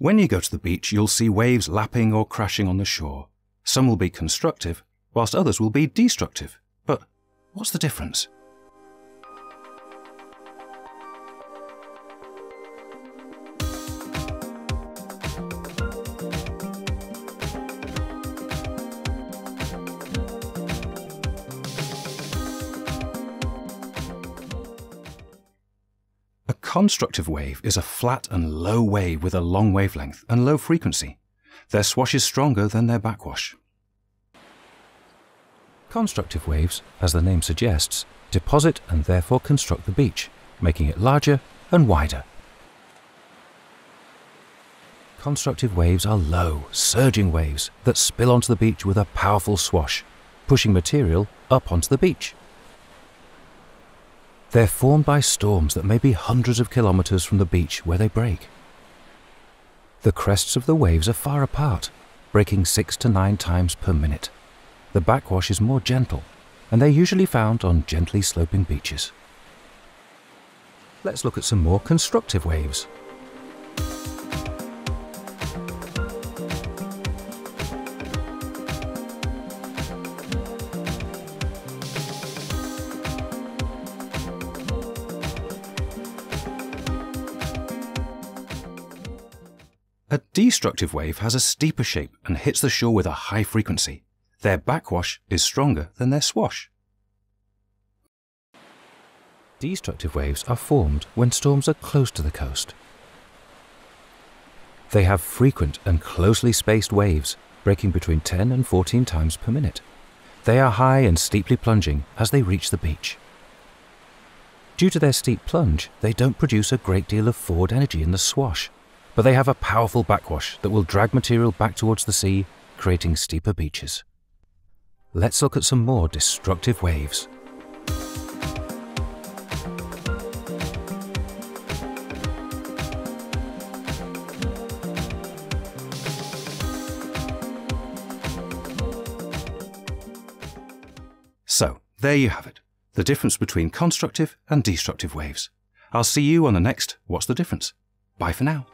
When you go to the beach, you'll see waves lapping or crashing on the shore. Some will be constructive, whilst others will be destructive. But what's the difference? Constructive wave is a flat and low wave with a long wavelength and low frequency. Their swash is stronger than their backwash. Constructive waves, as the name suggests, deposit and therefore construct the beach, making it larger and wider. Constructive waves are low, surging waves that spill onto the beach with a powerful swash, pushing material up onto the beach. They're formed by storms that may be hundreds of kilometers from the beach where they break. The crests of the waves are far apart, breaking six to nine times per minute. The backwash is more gentle, and they're usually found on gently sloping beaches. Let's look at some more constructive waves. A destructive wave has a steeper shape and hits the shore with a high frequency. Their backwash is stronger than their swash. Destructive waves are formed when storms are close to the coast. They have frequent and closely spaced waves, breaking between 10 and 14 times per minute. They are high and steeply plunging as they reach the beach. Due to their steep plunge, they don't produce a great deal of forward energy in the swash, but they have a powerful backwash that will drag material back towards the sea, creating steeper beaches. Let's look at some more destructive waves. So, there you have it. The difference between constructive and destructive waves. I'll see you on the next What's the Difference? Bye for now.